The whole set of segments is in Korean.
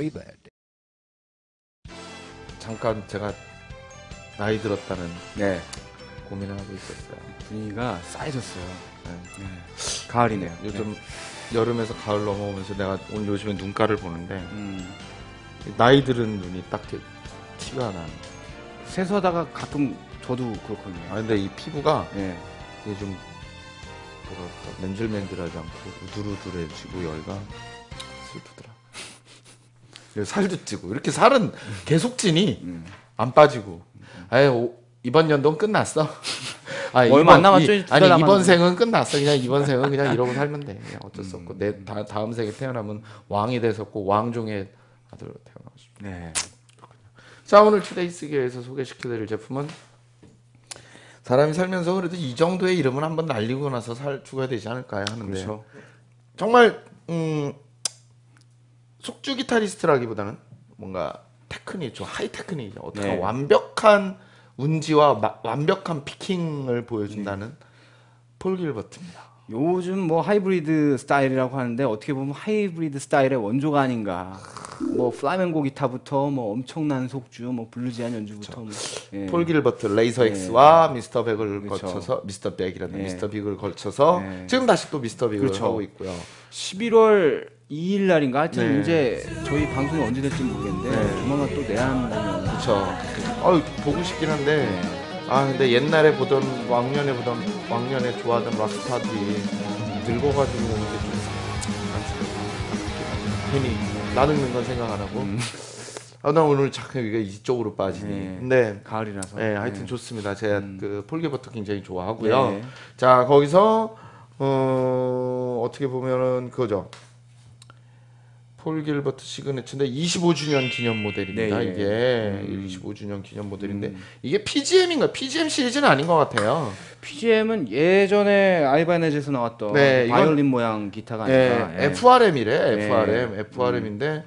Freebird. 잠깐 제가 나이 들었다는 네. 고민을 하고 있었어요. 분위기가 쌓여졌어요. 네. 네. 가을이네요. 요즘 여름에서 가을 넘어오면서 내가 오늘 요즘에 눈가를 보는데 음. 나이 들은 눈이 딱 티- 티가 나는. 세수하다가 가끔 저도 그렇거든요. 아 근데 이 피부가 네. 이게 좀 뭐랄까 맨질맨질하지 않고 우두루두해지고 여기가 슬프더라. 살도 찌고 이렇게 살은 계속 찌니 음. 안 빠지고. 아예 오- 이번 연도는 끝났어. 아, 얼마 안 남았죠? 이- 아니 달 이번 남았는데. 생은 끝났어. 그냥 이번 생은 그냥 이러고 살면 돼. 어쩔 수 없고 내 다, 다음 생에 태어나면 왕이 돼서고 왕종의 아들로 태어나고 싶어. 네. 자 오늘 투데이스기에서 소개시켜드릴 제품은 사람이 살면서 그래도 이 정도의 이름은 한번 날리고 나서 살 죽어야 되지 않을까요 하는데 그렇죠. 정말 음, 속주 기타리스트라기보다는 뭔가 테크닉, 좀 high 테크닉이죠. 어떻게 네. 완벽한 운지와 마- 완벽한 피킹을 보여준다는 폴 길버트입니다. 요즘 뭐 하이브리드 스타일이라고 하는데 어떻게 보면 하이브리드 스타일의 원조가 아닌가. 뭐 플라멩고 기타부터 뭐 엄청난 속주, 뭐 bluesy한 연주부터 뭐. 예. 폴 길버트 레이서 네. X와 미스터 빅을 그렇죠. 거쳐서 미스터 빅이라는 네. 미스터 빅을 걸쳐서 네. 지금 다시 또 미스터 빅을 그렇죠. 하고 있고요. 11월 2일 날인가 하여튼 네. 이제 저희 방송이 언제 될지 모르겠는데 네. 조만간 또 내한하면 그렇죠. 어 보고 싶긴 한데 아 근데 옛날에 보던 왕년에 보던 왕년에 좋아하던 락스타들이 늙어가지고 이게 좀. 괜히 나 늙는 건 생각 안 하고. 아 나 오늘 잠깐 이게 이쪽으로 빠지니. 네. 근데 가을이라서. 네, 하여튼 네. 좋습니다. 제가 음. 그 폴게버터 굉장히 좋아하고요. 네. 자 거기서 어, 어떻게 보면은 그거죠. 폴 길버트 signature인데 25주년 기념 모델입니다. 네, 예. 이게 음. 25주년 기념 모델인데 음. 이게 PGM인가? PGM 시리즈는 아닌 것 같아요. PGM은 예전에 아이바네즈에서 나왔던 네, 바이올린 모양 기타가 예, 아니라 예. FRM이래. 네. FRM, FRM인데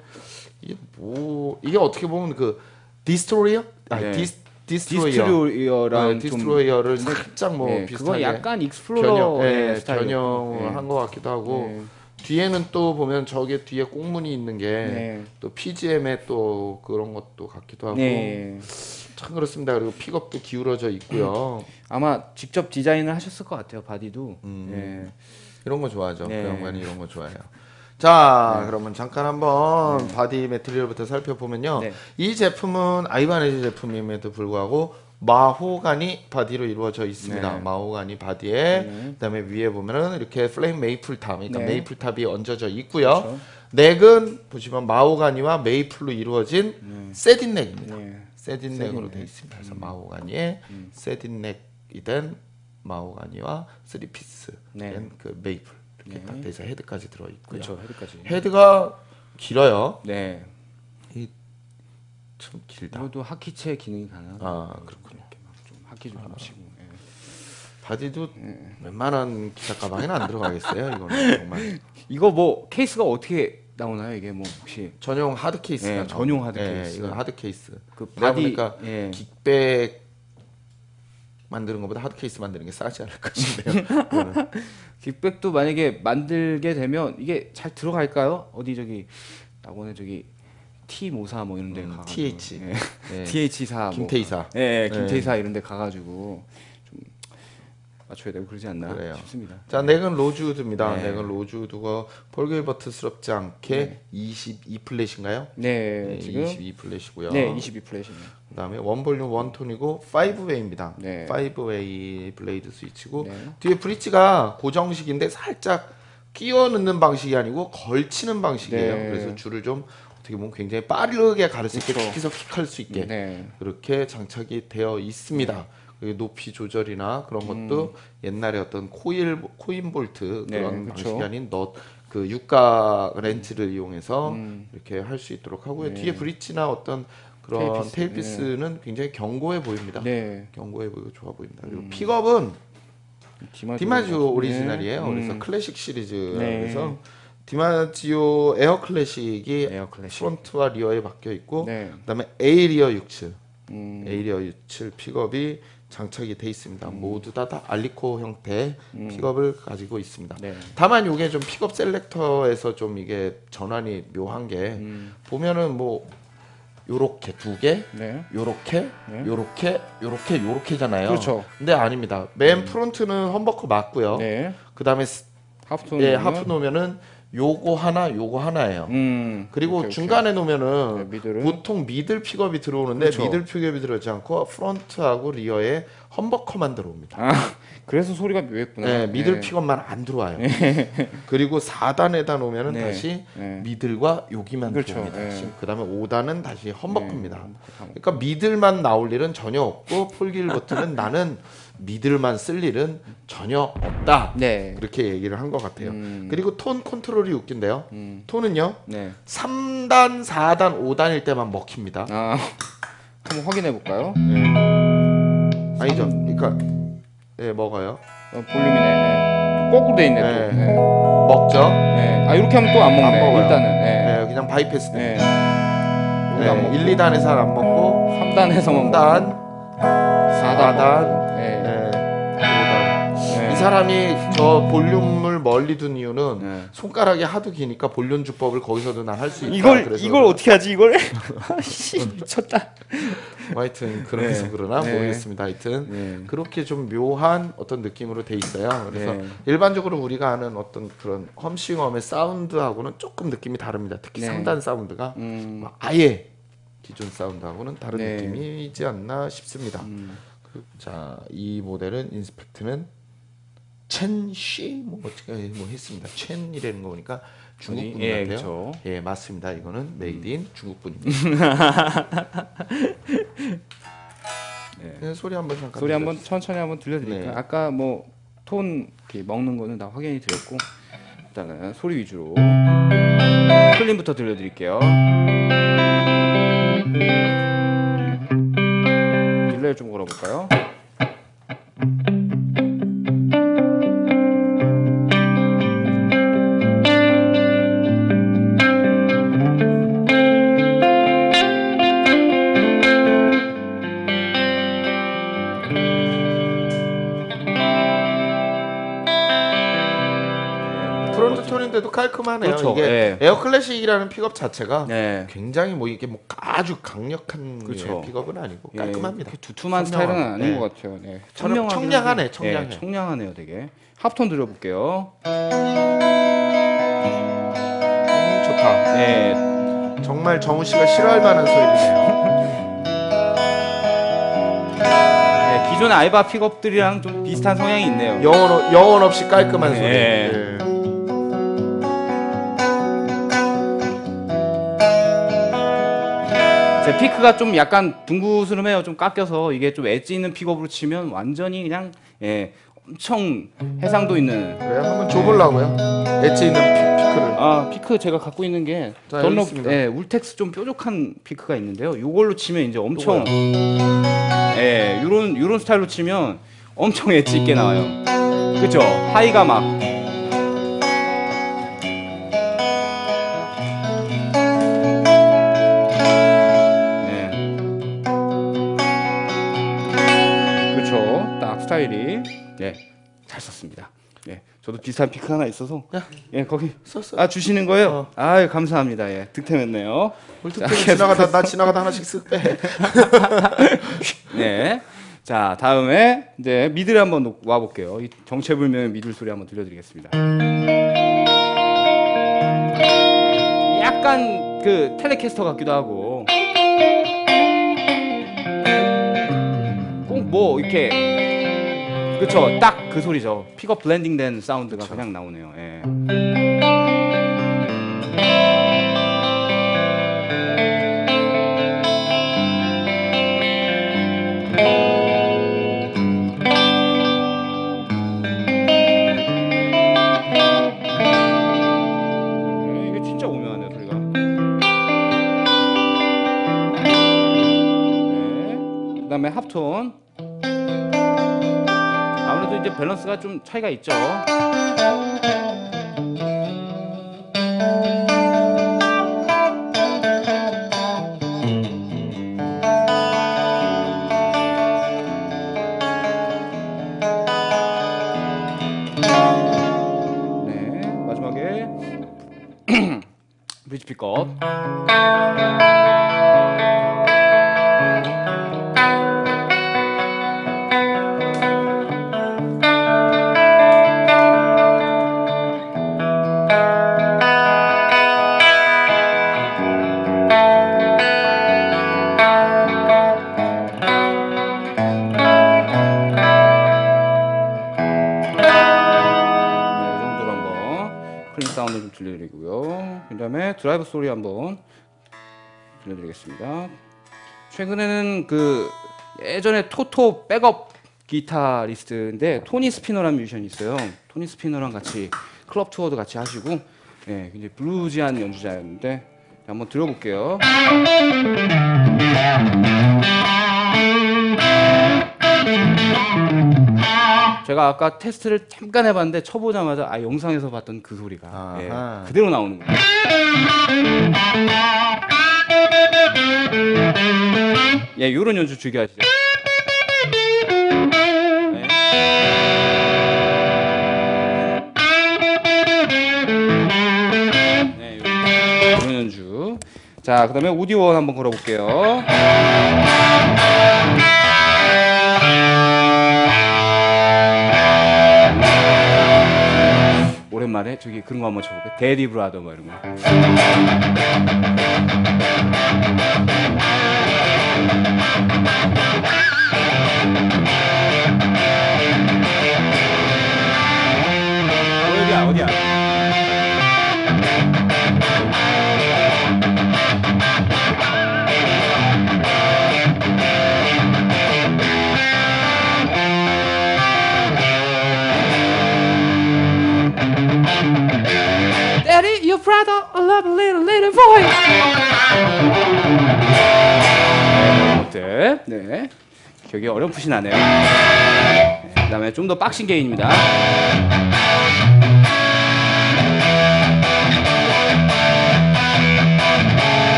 이게 뭐 이게 어떻게 보면 그 디스트로이어? 아, 네. 디스 디스트로이어. 디스트로이어 랑 네, 디스트로이어를 살짝 뭐 예, 비슷하게 그건 약간 익스플로러 변형, 예, 예. 변형을 예. 한것 같기도 하고 예. 뒤에는 또 보면 저게 뒤에 꽁무니 있는 게또 네. PGM의 또 그런 것도 같기도 하고 네. 참 그렇습니다. 그리고 픽업도 기울어져 있고요. 아마 직접 디자인을 하셨을 것 같아요. 바디도. 음. 예. 이런 거 좋아하죠. 네. 그 양반이 이런 거 좋아해요. 자, 그러면 잠깐 한번 바디 material부터 살펴보면요. 네. 이 제품은 아이바네즈 제품임에도 불구하고 마호가니 바디로 이루어져 있습니다. 네. 마호가니 바디에 네. 그다음에 위에 보면은 이렇게 flame maple top, 그러니까 네. maple top이 얹어져 있고요. 그렇죠. 넥은 보시면 마호가니와 maple로 이루어진 set-in neck입니다. 네. set-in set-in neck으로 neck. 되어 있습니다. 그래서 마호가니에 set-in neck이 된 마호가니와 three piece 네. 된그 메이플 이렇게 네. 딱 돼서 헤드까지 들어 있고요. 그렇죠. 헤드까지. 헤드가 길어요. 네. 참 길다. 이것도 하키채 기능이 가능하고. 아 그렇군요. 막좀 하키 좀 치고. 예. 바디도 네. 웬만한 기타 가방에는 안 들어가겠어요. 이거는 정말 이거 뭐 케이스가 어떻게 나오나요? 이게 뭐 혹시 전용 하드 케이스가 네, 나와요. 전용 하드 네, 케이스. 이건 하드 케이스. 그 바디 예. gig bag 만드는 것보다 하드 케이스 만드는 게 싸지 않을까 싶네요. gig bag도 만약에 만들게 되면 이게 잘 들어갈까요? 어디 저기 낙원에 저기 T 모사 뭐 이런 데 음, 가가지고 TH. 예. 네. TH4 김태희사. 예, 예, 네. 김태희사 이런 데 가가지고 좀 맞춰야 되고 그러지 않나 그래요. 싶습니다. 자, 넥은 로즈우드입니다. 네. 넥은 로즈우드가 폴 길버트스럽지 않게 22 fret인가요? 네, 지금 22 fret이고요. 네, 22 fret입니다. 그다음에 원볼륨 원톤이고 5웨이입니다. 네. 5 way blade switch고 네. 뒤에 브릿지가 고정식인데 살짝 끼워 넣는 방식이 아니고 걸치는 방식이에요. 네. 그래서 줄을 좀 어떻게 보면 굉장히 빠르게 갈 수 있게 그렇죠. quick해서 quick할 수 있게 네. 그렇게 장착이 되어 있습니다. 그리고 높이 조절이나 그런 것도 옛날에 어떤 코일 코인 볼트 음. 네, 그런 그쵸. 방식이 아닌 넛 그 육각 렌치를 이용해서 음. 이렇게 할 수 있도록 하고요. 네. 뒤에 브릿지나 어떤 그런 tailpiece, tailpiece는 굉장히 견고해 보입니다. 네. 견고해 보이고 좋아 보입니다. 그리고 음. 픽업은 디마지오 오리지널이에요. 음. 그래서 클래식 시리즈 네. 그래서 디마지오 에어 클래식이 에어 클래식. front와 rear에 박혀 있고 네. 그다음에 에이리어 67 음. 에이리어 67 픽업이 장착이 돼 있습니다. 모두 다, 다 alnico 형태 음. 픽업을 가지고 있습니다. 네. 다만 이게 좀 pickup selector에서 좀 이게 전환이 묘한 게 음. 보면은 뭐 요렇게 두 개, 네. 요렇게, 네. 요렇게, 요렇게, 요렇게잖아요. 그렇죠. 근데 아닙니다. 맨 front는 humbucker 맞고요. 네. 그다음에 half tone. 예, half 놓으면은 요거 하나, 요거 하나예요. 음. 그리고 오케이, 오케이. 중간에 네, 놓으면은 middle은 보통 middle 픽업이 들어오는데 그렇죠. middle 픽업이 들어오지 않고 front하고 rear에 humbucker만 들어옵니다. 아, 그래서 소리가 묘했구나. 네, middle 네. 픽업만 안 들어와요. 그리고 4단에다 놓으면은 네. 다시 네. middle과 여기만 그렇죠. 들어옵니다. 네. 그다음에 5단은 다시 humbucker입니다. 네, 그러니까 middle만 나올 일은 전혀 없고 폴 길버트는 나는 미들만 쓸 일은 전혀 없다. 네. 이렇게 얘기를 한 것 같아요. 음. 그리고 톤 컨트롤이 웃긴데요. 음. 톤은요. 네. 3단, 4단, 5단일 때만 먹힙니다. 아. 한번 확인해 볼까요? 네. 아니죠. 그러니까 예, 먹어요. 어, 볼륨이네. 네. 또 거꾸로 돼 있네 네. 또. 네. 먹죠. 네. 아 이렇게 하면 또 안 먹네. 안 먹어요. 일단은. 네. 예, 그냥 바이패스 네. 됩니다. 안 먹고. 1, 2단에서 안 먹고 3단에서 먹고 3단, 4단. 4단, 네. 예, 5단. 네. 이 사람이 저 볼륨을 멀리 둔 이유는 네. 손가락이 하도 기니까 볼륨 주법을 거기서도 난 할 수 있다. 이걸 그래서 이걸 어떻게 하지 이걸? 아씨 미쳤다. 뭐 하여튼 그래서 네. 그러나 네. 모르겠습니다. 하여튼 네. 그렇게 좀 묘한 어떤 느낌으로 돼 있어요. 그래서 네. 일반적으로 우리가 아는 어떤 그런 험싱엄의 사운드하고는 조금 느낌이 다릅니다. 특히 네. 3단 사운드가 음. 뭐 아예 기존 사운드하고는 다른 네. 느낌이지 않나 싶습니다. 음. 그, 자, 이 모델은 inspect는 첸시 뭐 어떻게 뭐 했습니다. 첸이라는 거 보니까 중국 분 예, 같아요. 그렇죠. 예, 맞습니다. 이거는 made in 중국 분입니다. 네. 네, 소리 한번 잠깐 소리 한번. 천천히 한번 들려드릴까요? 네. 아까 뭐 톤 먹는 거는 다 확인이 드렸고 일단은 소리 위주로 클린부터 들려드릴게요. 딜레이 좀 걸어볼까요? 깔끔하네요. 그렇죠. 이게 예. 에어 클래식이라는 픽업 자체가 네. 굉장히 뭐 이게 뭐 아주 강력한 그렇죠. 예, 픽업은 아니고 예, 깔끔합니다. 그렇게 두툼한. 스타일은 아닌 네. 것 같아요. 네. 청량- 청량하네, 한데, 청량해. 네, 청량하네요, 되게. half tone 들어볼게요. 음, 좋다. 네, 정말 정우 씨가 싫어할 만한 소리네요. 네, 기존 알바 픽업들이랑 좀 비슷한 성향이 있네요. 영혼 영혼 없이 깔끔한 네. 소리. 예. 제 피크가 좀 약간 둥그스름해요. 좀 깎여서 이게 좀 엣지 있는 픽업으로 치면 완전히 그냥 예, 엄청 해상도 있는 그래요? 한번 줘보려고요. 엣지 있는 피, 피크를. 아 피크 제가 갖고 있는 게 자, 여기 있습니다. 예, 울텍스 좀 뾰족한 피크가 있는데요. 요걸로 치면 이제 엄청 예, 요런 요런 스타일로 치면 엄청 엣지 있게 나와요. 그죠? high가 막 네. 잘 썼습니다. 예. 저도 비슷한 피크 하나 있어서 예, 거기 썼어. 아 주시는 거예요? 어. 아 감사합니다. 예, 득템했네요. 볼트펜 지나가다 나 지나가다 하나씩 쓱 빼. 네. 자 다음에 이제 미들 한번 놓- 와볼게요. 이 정체불명 미들 소리 한번 들려드리겠습니다. 약간 그 텔레캐스터 같기도 하고 꼭 뭐 이렇게 그쵸 딱그 소리죠. 픽업 블렌딩된 사운드가 그냥 나오네요. 예. 네, 이게 진짜 오묘하네요 소리가. 네. 그다음에 합톤. 이제 밸런스가 좀 차이가 있죠. 네, 브릿지 픽업 들려드리고요. 그 다음에 드라이브 소리 한번 들려드리겠습니다. 최근에는 그 예전에 토토 백업 기타리스트인데 토니 스피너라는 뮤지션이 있어요. 토니 스피너랑 같이 클럽 투어도 같이 하시고 예, 굉장히 bluesy한 연주자였는데 한번 들어볼게요. 제가 아까 테스트를 잠깐 해봤는데 쳐보자마자 아 영상에서 봤던 그 소리가. 예, 그대로 나오는 거예요. 예, 이런 연주 즐겨하시죠. 네. 네. 자, 그 다음에 오디오원 한번 걸어볼게요. 오랜만에 저기 그런 거 한번 쳐볼게요. 데디 브라더 뭐 이런 거. Love a little little boy. 어때? 네. 기억이 어렴풋이 나네요. 네, 그 다음에 좀 더 빡신 게임입니다.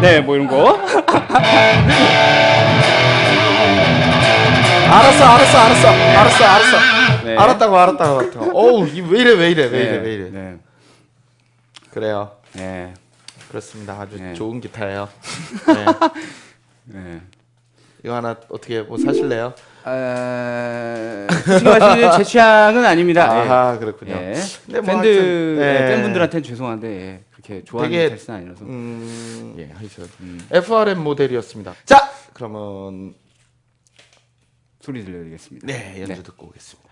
네, 뭐 이런 거. 알았어, 알았어, 알았어, 알았어, 알았어. 네. 알았다고, 알았다고, 알았다고. 어우, 이왜 이래, 왜 이래, 왜 이래, 네, 왜 이래. 네. 그래요. 네. 그렇습니다. 아주 네. 좋은 기타예요. 네. 네. 이거 하나 어떻게 뭐 사실래요? 아, 말씀드리면 제 취향은 아닙니다. 아하, 그렇군요. 예. 근데 뭐 밴드 하여튼, 예, 네. 팬분들한테는 죄송한데 예, 그렇게 좋아하는 되게, 테스트는 아니라서. 음, 예, 하여튼 음. FRM 모델이었습니다. 자, 그러면 소리 들려드리겠습니다. 네 연주 듣고 오겠습니다.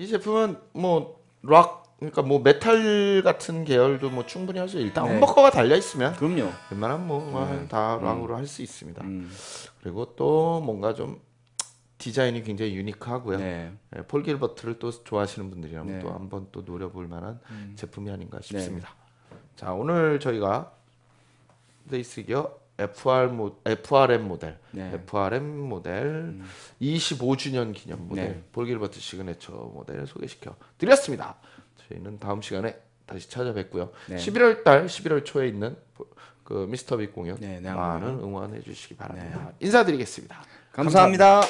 이 제품은 뭐 락 그러니까 뭐 메탈 같은 계열도 뭐 충분히 할 수 일단 네. humbucker가 달려 있으면 그럼요. 웬만하면 뭐다 락으로 할 수 있습니다. 음. 그리고 또 뭔가 좀 디자인이 굉장히 유니크하고요. 네. 예, 폴 길버트를 또 좋아하시는 분들이라면 네. 또 한번 또 노려볼 만한 제품이 아닌가 네. 싶습니다. 자 오늘 저희가 Today's Gear FR 모, FRM 모델, 네. FRM 모델 25주년 기념 모델 네. 폴 길버트 시그네처 모델 소개시켜 드렸습니다. 저희는 다음 시간에 다시 찾아뵙고요. 네. 11월 달 11월 초에 있는 그 미스터 빅 공연 네, 네, 많은 응원해 주시기 바랍니다. 네. 인사드리겠습니다. 감사합니다.